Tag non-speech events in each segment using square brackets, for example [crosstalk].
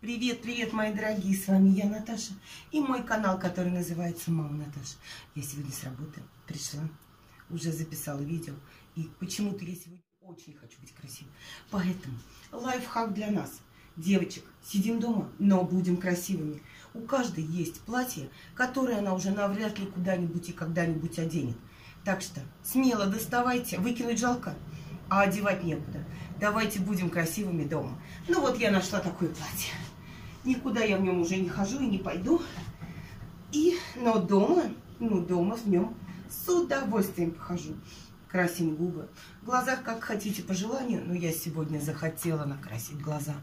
Привет, привет, мои дорогие, с вами я, Наташа, и мой канал, который называется Мама Наташа. Я сегодня с работы пришла, уже записала видео, и почему-то я сегодня очень хочу быть красивой. Поэтому лайфхак для нас. Девочек, сидим дома, но будем красивыми. У каждой есть платье, которое она уже навряд ли куда-нибудь и когда-нибудь оденет. Так что смело доставайте, выкинуть жалко, а одевать некуда. Давайте будем красивыми дома. Ну вот я нашла такое платье. Никуда я в нем уже не хожу и не пойду. И, но дома, ну дома в нем с удовольствием похожу. Красим губы. В глазах как хотите по желанию, но я сегодня захотела накрасить глаза.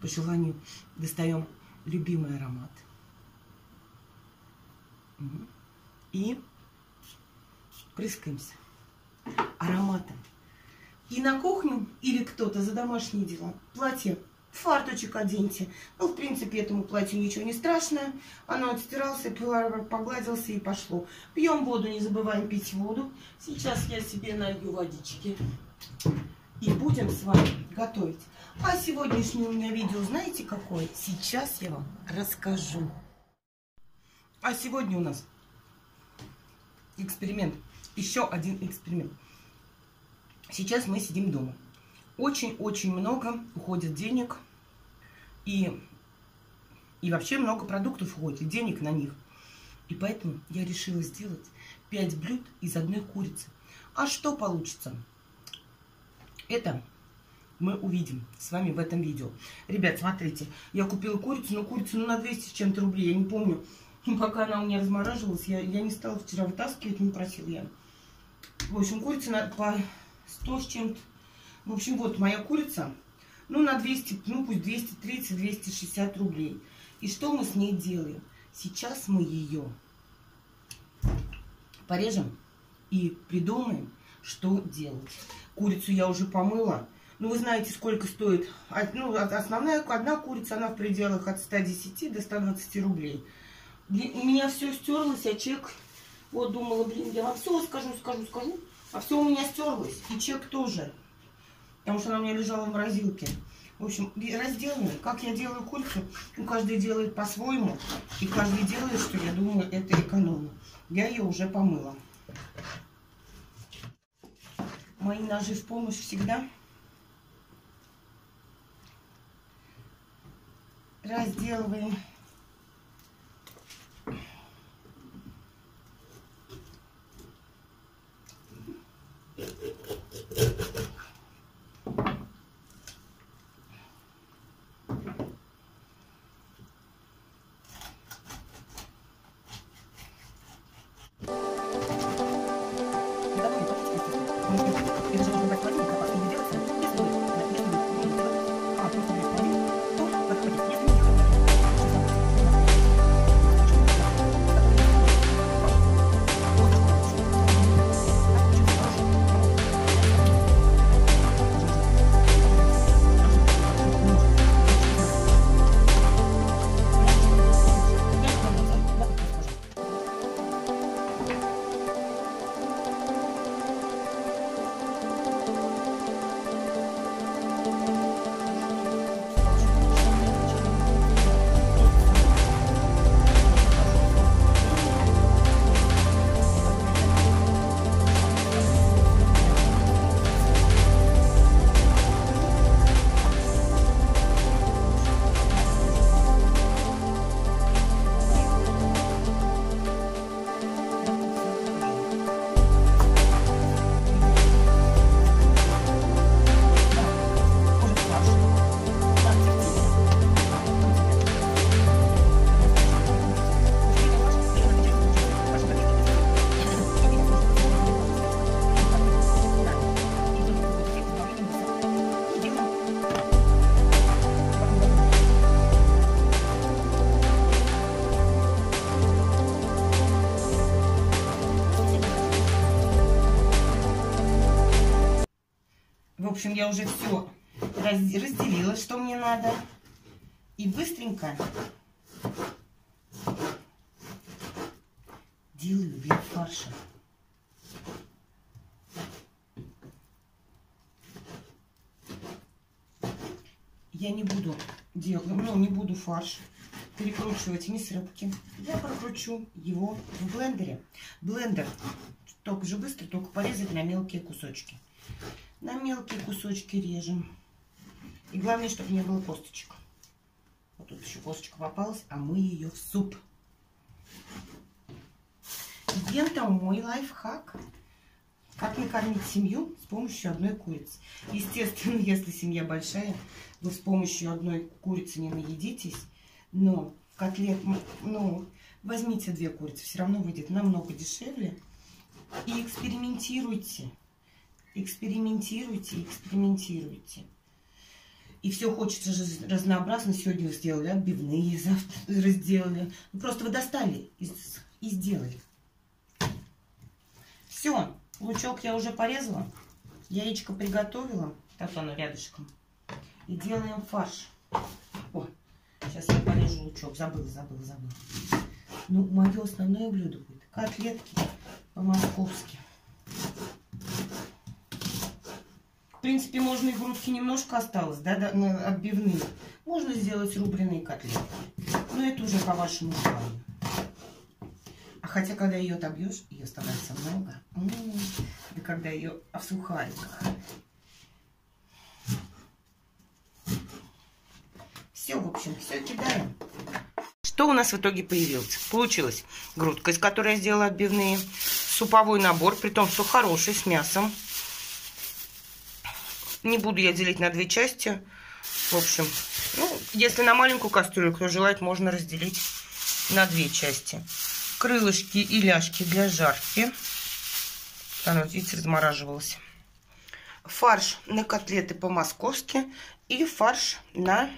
По желанию достаем любимый аромат. И прыскаемся ароматом. И на кухню или кто-то за домашние дела. Платье, фарточек оденьте. Ну, в принципе, этому платью ничего не страшное. Оно отстирался, погладился и пошло. Пьем воду, не забываем пить воду. Сейчас я себе налью водички. И будем с вами готовить. А сегодняшнее у меня видео, знаете какое? Сейчас я вам расскажу. А сегодня у нас эксперимент. Еще один эксперимент. Сейчас мы сидим дома. Очень-очень много уходит денег. И, и вообще много продуктов уходит, и денег на них. И поэтому я решила сделать 5 блюд из одной курицы. А что получится? Это мы увидим с вами в этом видео. Ребят, смотрите, я купила курицу, но курицу ну, на 200 с чем-то рублей, я не помню. Пока она у меня размораживалась, я, я не стала вчера вытаскивать, не просил я. В общем, курица на, по 100 с чем-то. В общем, вот моя курица, ну, на 200, ну, пусть 230-260 рублей. И что мы с ней делаем? Сейчас мы ее порежем и придумаем, что делать. Курицу я уже помыла. Ну, вы знаете, сколько стоит. Ну, основная одна курица, она в пределах от 110 до 120 рублей. у меня все стерлось, а чек... Вот, думала, блин, я вам все скажу, скажу, скажу. А все у меня стерлось. И чек тоже. Потому что она у меня лежала в морозилке. В общем, разделываю. Как я делаю курицу, ну, каждый делает по-своему. И каждый делает, что я думаю, это экономно. Я ее уже помыла. Мои ножи в помощь всегда. разделываем. Общем, я уже все разделила, что мне надо. И быстренько делаю вид фарша. я не буду делать, ну, не буду фарш перекручивать мисс рыбки. Я прокручу его в блендере. Блендер только же быстро, только порезать на мелкие кусочки. На мелкие кусочки режем. И главное, чтобы не было косточек. Вот тут еще косточка попалась, а мы ее в суп. Лента мой лайфхак. Как накормить семью с помощью одной курицы. Естественно, [laughs] если семья большая, вы с помощью одной курицы не наедитесь. Но котлет, ну, возьмите две курицы, все равно выйдет намного дешевле. И экспериментируйте. Экспериментируйте, экспериментируйте. И все хочется же разнообразно. Сегодня вы сделали отбивные, завтра. Ну, просто вы достали и, и сделали. Все, лучок я уже порезала. Яичко приготовила. Так оно рядышком. И делаем фарш. О, сейчас я порежу лучок. Забыла, забыла, забыла. Ну, мое основное блюдо будет котлетки по-московски. В принципе, можно и грудки немножко осталось, да, да, отбивные. Можно сделать рубленые котлетки. Но это уже по вашему желанию. А хотя, когда ее отобьешь, ее становится много. М -м -м. Да когда ее в сухариках. Все, в общем, все кидаем. Что у нас в итоге появилось? Получилась грудка, из которой я сделала отбивные. Суповой набор, при том, что хороший, с мясом. Не буду я делить на две части. В общем, ну, если на маленькую кастрюлю, кто желает, можно разделить на две части. Крылышки и ляжки для жарки. Оно, видите, размораживалось. Фарш на котлеты по-московски и фарш на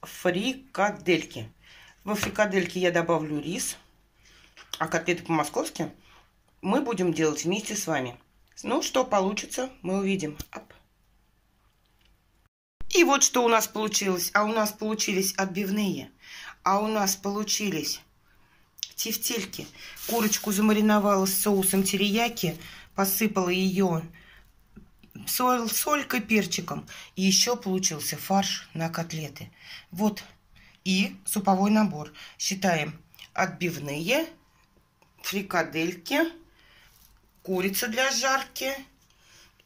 фрикадельки. Во фрикадельки я добавлю рис, а котлеты по-московски мы будем делать вместе с вами. Ну, что получится, мы увидим. Оп. И вот что у нас получилось. А у нас получились отбивные. А у нас получились тефтельки. Курочку замариновала с соусом терияки. Посыпала ее соль, солькой, перчиком. И еще получился фарш на котлеты. Вот. И суповой набор. Считаем отбивные, фрикадельки, курица для жарки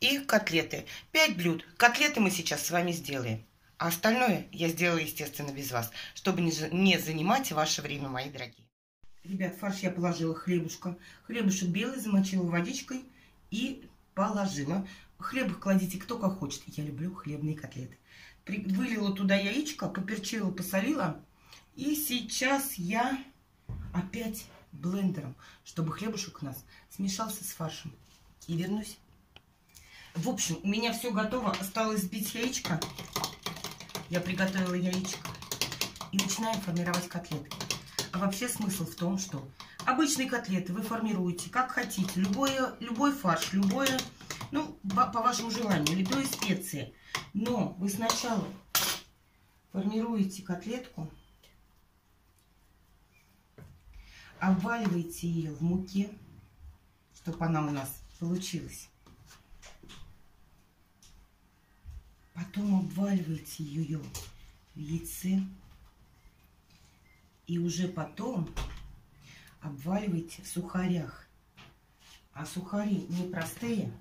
и котлеты. Пять блюд. Котлеты мы сейчас с вами сделаем. А остальное я сделаю, естественно, без вас, чтобы не занимать ваше время, мои дорогие. Ребят, фарш я положила хлебушка. Хлебушек белый замочила водичкой и положила. Хлеб кладите кто как хочет. Я люблю хлебные котлеты. Вылила туда яичко, поперчила, посолила. И сейчас я опять блендером, чтобы хлебушек у нас смешался с фаршем. И вернусь. В общем, у меня все готово. Осталось сбить яичко. Я приготовила яичко. И начинаем формировать котлетки. А вообще смысл в том, что обычные котлеты вы формируете как хотите. Любое, любой фарш, любое, ну, по, по вашему желанию, любые специи. Но вы сначала формируете котлетку обваливаете ее в муке, чтобы она у нас получилась. Потом обваливаете ее в яйце. И уже потом обваливаете в сухарях. А сухари не простые.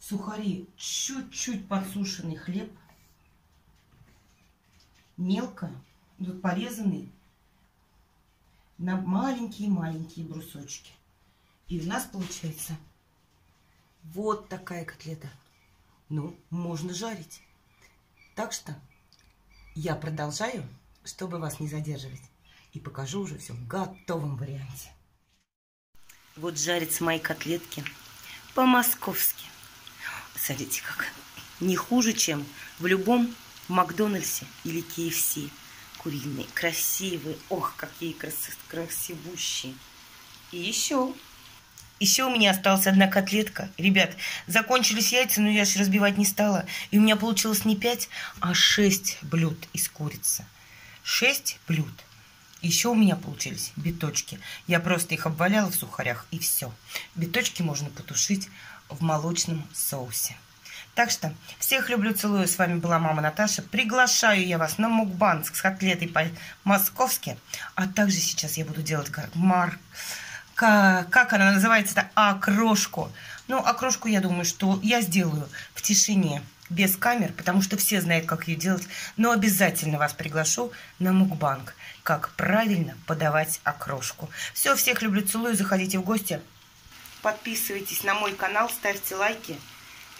Сухари чуть-чуть подсушенный хлеб. Мелко, вот порезанный на маленькие-маленькие брусочки. И у нас получается вот такая котлета. Ну, можно жарить. Так что я продолжаю, чтобы вас не задерживать. И покажу уже все в готовом варианте. Вот жарятся мои котлетки по-московски. Смотрите, как не хуже, чем в любом Макдональдсе или KFC куриные, красивые. Ох, какие крас красивущие. И еще. Еще у меня осталась одна котлетка. Ребят, закончились яйца, но я же разбивать не стала. И у меня получилось не 5, а 6 блюд из курицы. 6 блюд. Еще у меня получились биточки. Я просто их обваляла в сухарях и все. Биточки можно потушить в молочном соусе. Так что всех люблю, целую. С вами была мама Наташа. Приглашаю я вас на мукбанг с котлетой по-московски. А также сейчас я буду делать как мар... Как она называется-то? Окрошку. Ну, окрошку, я думаю, что я сделаю в тишине без камер, потому что все знают, как ее делать. Но обязательно вас приглашу на мукбанг, как правильно подавать окрошку. Все, всех люблю, целую, заходите в гости. Подписывайтесь на мой канал, ставьте лайки.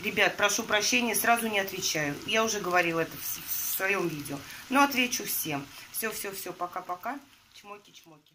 Ребят, прошу прощения, сразу не отвечаю. Я уже говорила это в своем видео. Но отвечу всем. Все-все-все, пока-пока. Чмоки-чмоки.